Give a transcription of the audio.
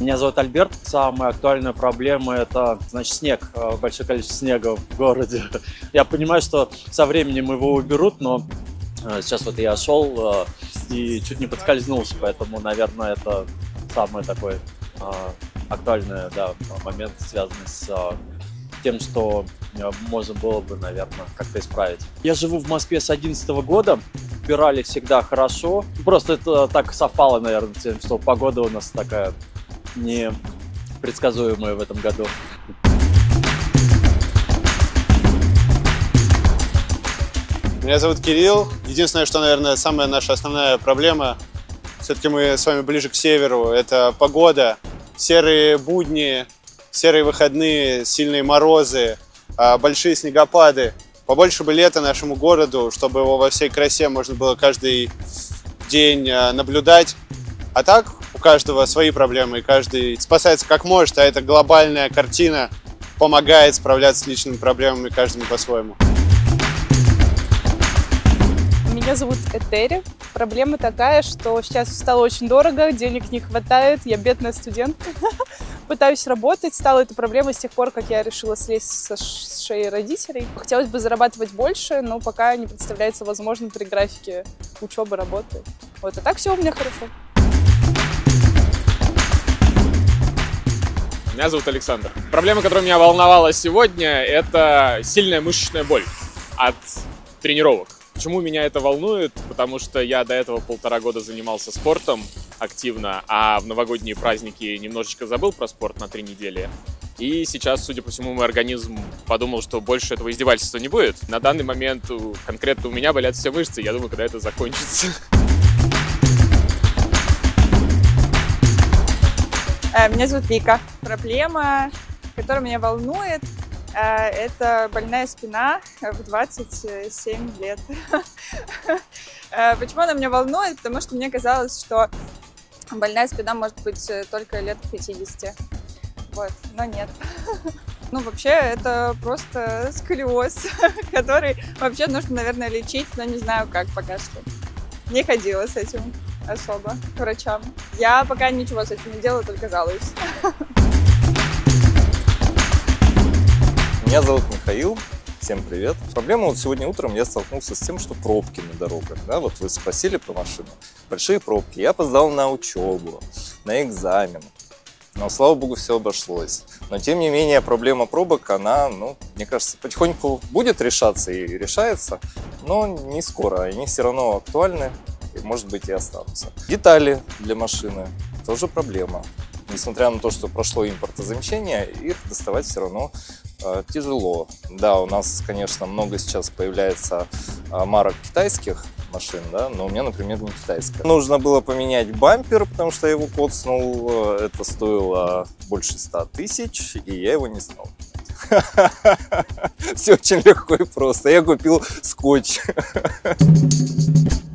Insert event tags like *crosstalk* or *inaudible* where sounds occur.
Меня зовут Альберт. Самая актуальная проблема – это, значит, снег, э, большое количество снега в городе. *laughs* Я понимаю, что со временем его уберут, но э, сейчас вот я шел э, и чуть не подскользнулся, поэтому, наверное, это самый такой актуальный да, момент, связанный с тем, что можно было бы, наверное, как-то исправить. Я живу в Москве с 2011 года, убирали всегда хорошо. Просто это так совпало, наверное, тем, что погода у нас такая непредсказуемая в этом году. Меня зовут Кирилл. Единственное, что, наверное, самая наша основная проблема, все-таки мы с вами ближе к северу, это погода, серые будни, серые выходные, сильные морозы, а, большие снегопады. Побольше бы лета нашему городу, чтобы его во всей красе можно было каждый день а, наблюдать. А так, у каждого свои проблемы, и каждый спасается как может, а эта глобальная картина помогает справляться с личными проблемами каждому по-своему. Меня зовут Этери. Проблема такая, что сейчас стало очень дорого, денег не хватает, я бедная студентка. *laughs* Пытаюсь работать, стала эта проблема с тех пор, как я решила слезть со шеи родителей. Хотелось бы зарабатывать больше, но пока не представляется возможным при графике учебы, работы. Вот, а так все у меня хорошо. Меня зовут Александр. Проблема, которая меня волновала сегодня, это сильная мышечная боль от тренировок. Почему меня это волнует? Потому что я до этого полтора года занимался спортом активно, а в новогодние праздники немножечко забыл про спорт на три недели. И сейчас, судя по всему, мой организм подумал, что больше этого издевательства не будет. На данный момент конкретно у меня болят все мышцы. Я думаю, когда это закончится. Меня зовут Вика. Проблема, которая меня волнует, э, это больная спина в 27 лет. *laughs* Э, почему она меня волнует? Потому что мне казалось, что больная спина может быть только лет 50. Вот, но нет. *laughs* Ну, вообще, это просто сколиоз, *laughs* который вообще нужно, наверное, лечить, но не знаю как пока что. Не ходила с этим особо к врачам. Я пока ничего с этим не делаю, только жалуюсь. Меня зовут Михаил. Всем привет. Проблема вот сегодня утром я столкнулся с тем, что пробки на дорогах. Да, вот вы спросили про машину. Большие пробки. Я опоздал на учебу, на экзамен. Но, слава богу, все обошлось. Но, тем не менее, проблема пробок, она, ну, мне кажется, потихоньку будет решаться и решается, но не скоро. Они все равно актуальны и, может быть, и останутся. Детали для машины тоже проблема. Несмотря на то, что прошло импортозамещение, их доставать все равно э, тяжело. Да, у нас, конечно, много сейчас появляется э, марок китайских машин, да, но у меня, например, не китайская. Нужно было поменять бампер, потому что я его коцнул. Э, это стоило больше 100 тысяч, и я его не знал. *laughs* Все очень легко и просто. Я купил скотч. *laughs*